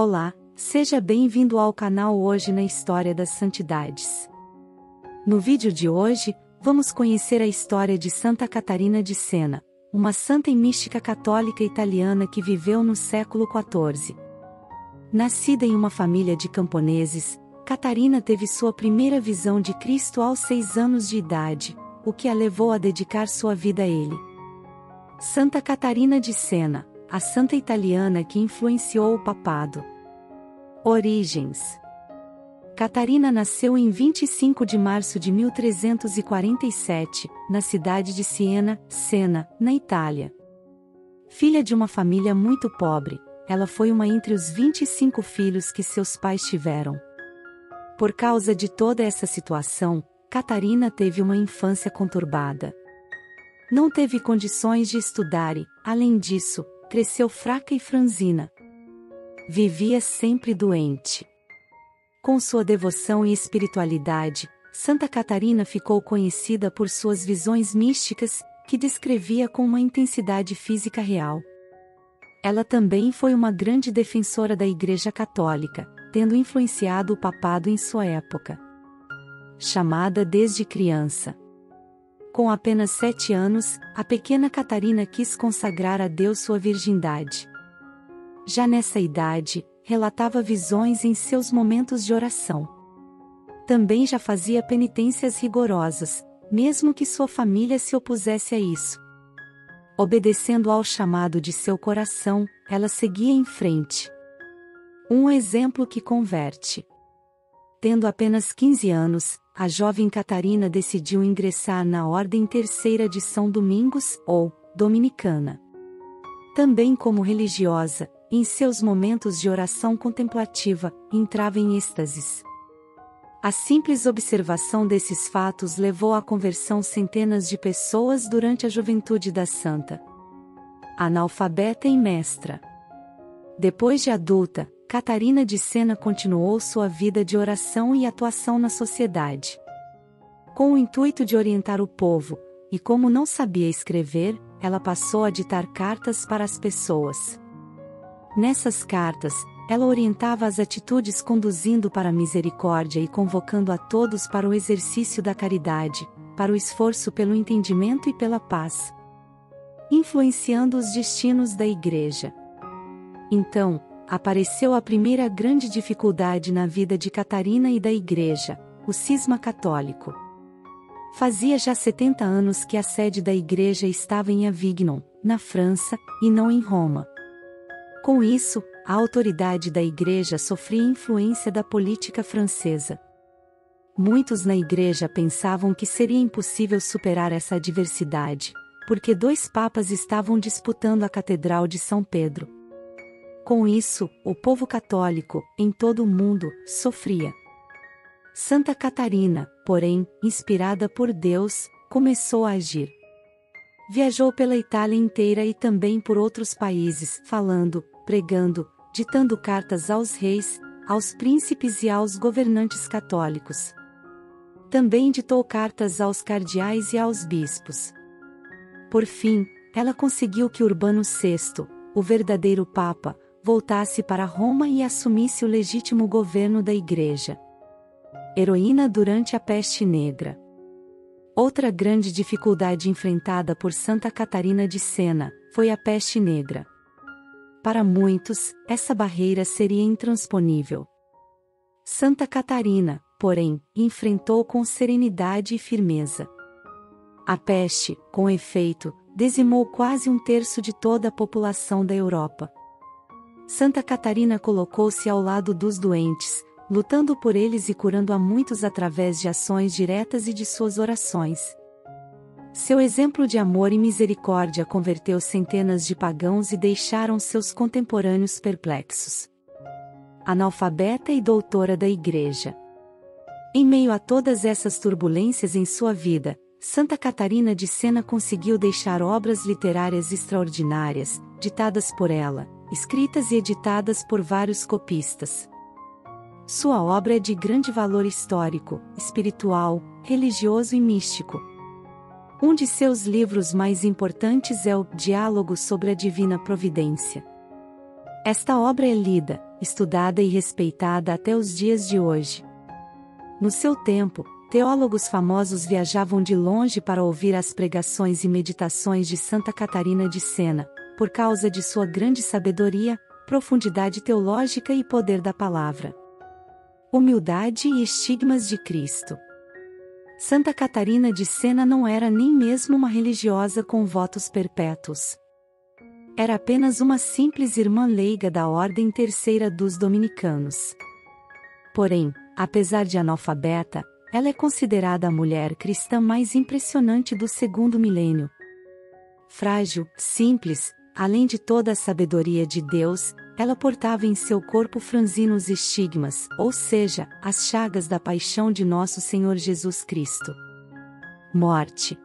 Olá, seja bem-vindo ao canal Hoje na História das Santidades. No vídeo de hoje, vamos conhecer a história de Santa Catarina de Sena, uma santa e mística católica italiana que viveu no século XIV. Nascida em uma família de camponeses, Catarina teve sua primeira visão de Cristo aos seis anos de idade, o que a levou a dedicar sua vida a ele. Santa Catarina de Sena, a santa italiana que influenciou o papado. Origens Catarina nasceu em 25 de março de 1347, na cidade de Siena, Sena, na Itália. Filha de uma família muito pobre, ela foi uma entre os 25 filhos que seus pais tiveram. Por causa de toda essa situação, Catarina teve uma infância conturbada. Não teve condições de estudar e, além disso, cresceu fraca e franzina. Vivia sempre doente. Com sua devoção e espiritualidade, Santa Catarina ficou conhecida por suas visões místicas, que descrevia com uma intensidade física real. Ela também foi uma grande defensora da Igreja Católica, tendo influenciado o papado em sua época. Chamada desde criança, com apenas sete anos, a pequena Catarina quis consagrar a Deus sua virgindade. Já nessa idade, relatava visões em seus momentos de oração. Também já fazia penitências rigorosas, mesmo que sua família se opusesse a isso. Obedecendo ao chamado de seu coração, ela seguia em frente. Um exemplo que converte. Tendo apenas 15 anos, a jovem Catarina decidiu ingressar na Ordem Terceira de São Domingos, ou Dominicana. Também como religiosa, em seus momentos de oração contemplativa, entrava em êxtases. A simples observação desses fatos levou à conversão centenas de pessoas durante a juventude da santa. Analfabeta e mestra. Depois de adulta, Catarina de Sena continuou sua vida de oração e atuação na sociedade. Com o intuito de orientar o povo, e como não sabia escrever, ela passou a ditar cartas para as pessoas. Nessas cartas, ela orientava as atitudes conduzindo para a misericórdia e convocando a todos para o exercício da caridade, para o esforço pelo entendimento e pela paz. Influenciando os destinos da Igreja. Então, apareceu a primeira grande dificuldade na vida de Catarina e da Igreja, o cisma católico. Fazia já 70 anos que a sede da Igreja estava em Avignon, na França, e não em Roma. Com isso, a autoridade da Igreja sofria influência da política francesa. Muitos na Igreja pensavam que seria impossível superar essa adversidade, porque dois papas estavam disputando a Catedral de São Pedro. Com isso, o povo católico, em todo o mundo, sofria. Santa Catarina, porém, inspirada por Deus, começou a agir. Viajou pela Itália inteira e também por outros países, falando, pregando, ditando cartas aos reis, aos príncipes e aos governantes católicos. Também ditou cartas aos cardeais e aos bispos. Por fim, ela conseguiu que Urbano VI, o verdadeiro Papa, voltasse para Roma e assumisse o legítimo governo da Igreja. Heroína durante a peste negra. Outra grande dificuldade enfrentada por Santa Catarina de Sena foi a peste negra. Para muitos, essa barreira seria intransponível. Santa Catarina, porém, enfrentou com serenidade e firmeza. A peste, com efeito, dizimou quase um terço de toda a população da Europa. Santa Catarina colocou-se ao lado dos doentes, lutando por eles e curando a muitos através de ações diretas e de suas orações. Seu exemplo de amor e misericórdia converteu centenas de pagãos e deixaram seus contemporâneos perplexos. Analfabeta e doutora da Igreja. Em meio a todas essas turbulências em sua vida, Santa Catarina de Sena conseguiu deixar obras literárias extraordinárias, ditadas por ela, escritas e editadas por vários copistas. Sua obra é de grande valor histórico, espiritual, religioso e místico. Um de seus livros mais importantes é o Diálogo sobre a Divina Providência. Esta obra é lida, estudada e respeitada até os dias de hoje. No seu tempo, teólogos famosos viajavam de longe para ouvir as pregações e meditações de Santa Catarina de Sena, por causa de sua grande sabedoria, profundidade teológica e poder da palavra. Humildade e estigmas de Cristo. Santa Catarina de Sena não era nem mesmo uma religiosa com votos perpétuos. Era apenas uma simples irmã leiga da Ordem Terceira dos Dominicanos. Porém, apesar de analfabeta, ela é considerada a mulher cristã mais impressionante do segundo milênio. Frágil, simples, além de toda a sabedoria de Deus, ela portava em seu corpo franzinos estigmas, ou seja, as chagas da paixão de nosso Senhor Jesus Cristo. Morte.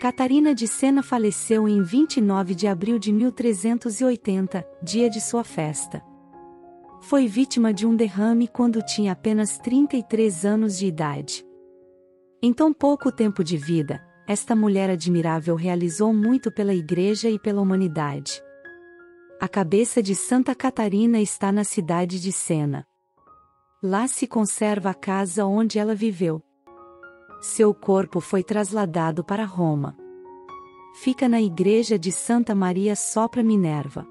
Catarina de Sena faleceu em 29 de abril de 1380, dia de sua festa. Foi vítima de um derrame quando tinha apenas 33 anos de idade. Em tão pouco tempo de vida, esta mulher admirável realizou muito pela Igreja e pela humanidade. A cabeça de Santa Catarina está na cidade de Sena. Lá se conserva a casa onde ela viveu. Seu corpo foi trasladado para Roma. Fica na igreja de Santa Maria Sopra Minerva.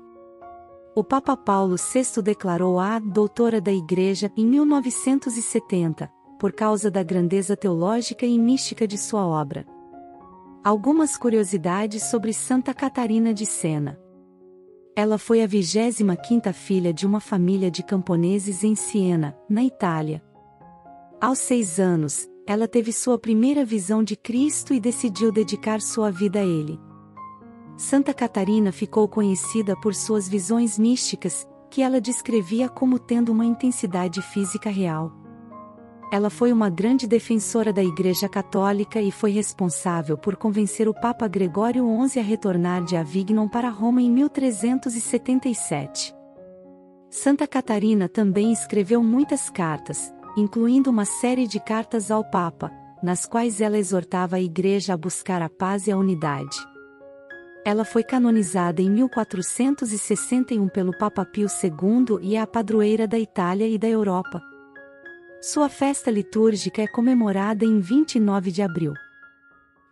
O Papa Paulo VI declarou a doutora da Igreja em 1970, por causa da grandeza teológica e mística de sua obra. Algumas curiosidades sobre Santa Catarina de Sena. Ela foi a 25ª filha de uma família de camponeses em Siena, na Itália. Aos seis anos, ela teve sua primeira visão de Cristo e decidiu dedicar sua vida a ele. Santa Catarina ficou conhecida por suas visões místicas, que ela descrevia como tendo uma intensidade física real ela foi uma grande defensora da Igreja Católica e foi responsável por convencer o Papa Gregório XI a retornar de Avignon para Roma em 1377. Santa Catarina também escreveu muitas cartas, incluindo uma série de cartas ao Papa, nas quais ela exortava a Igreja a buscar a paz e a unidade. Ela foi canonizada em 1461 pelo Papa Pio II e é a padroeira da Itália e da Europa. Sua festa litúrgica é comemorada em 29 de abril.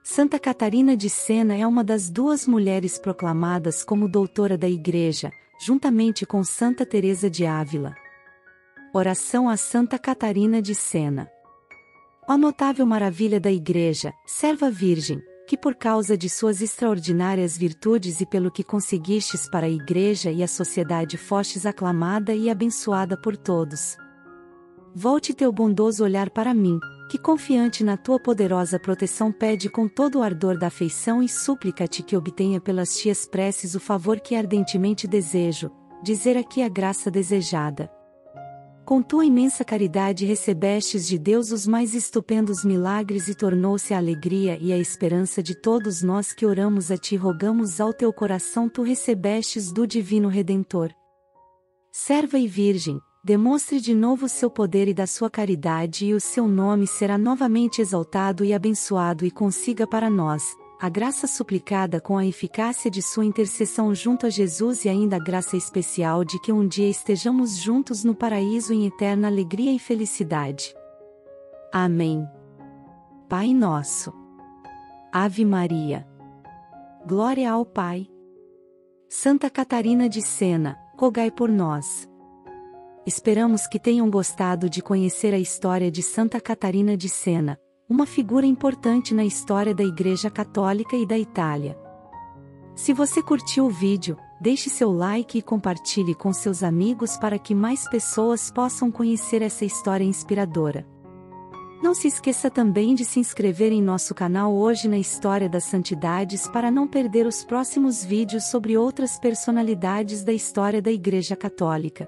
Santa Catarina de Sena é uma das duas mulheres proclamadas como doutora da Igreja, juntamente com Santa Teresa de Ávila. Oração a Santa Catarina de Sena. Ó notável maravilha da Igreja, serva virgem, que por causa de suas extraordinárias virtudes e pelo que conseguistes para a Igreja e a sociedade fostes aclamada e abençoada por todos. Volte teu bondoso olhar para mim, que confiante na tua poderosa proteção pede com todo o ardor da afeição e súplica-te que obtenha pelas tias preces o favor que ardentemente desejo, dizer aqui a graça desejada. Com tua imensa caridade recebestes de Deus os mais estupendos milagres e tornou-se a alegria e a esperança de todos nós que oramos a ti rogamos ao teu coração tu recebestes do Divino Redentor. Serva e Virgem, demonstre de novo seu poder e da sua caridade e o seu nome será novamente exaltado e abençoado e consiga para nós, a graça suplicada com a eficácia de sua intercessão junto a Jesus e ainda a graça especial de que um dia estejamos juntos no paraíso em eterna alegria e felicidade. Amém. Pai Nosso. Ave Maria. Glória ao Pai. Santa Catarina de Sena, rogai por nós. Esperamos que tenham gostado de conhecer a história de Santa Catarina de Sena, uma figura importante na história da Igreja Católica e da Itália. Se você curtiu o vídeo, deixe seu like e compartilhe com seus amigos para que mais pessoas possam conhecer essa história inspiradora. Não se esqueça também de se inscrever em nosso canal Hoje na História das Santidades para não perder os próximos vídeos sobre outras personalidades da história da Igreja Católica.